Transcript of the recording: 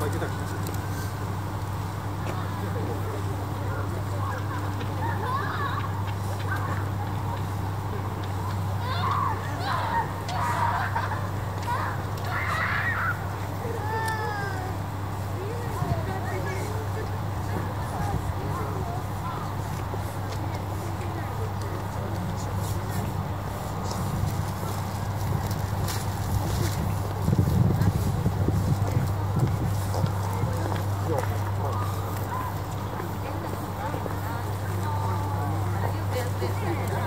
ぱい出た気が Gracias.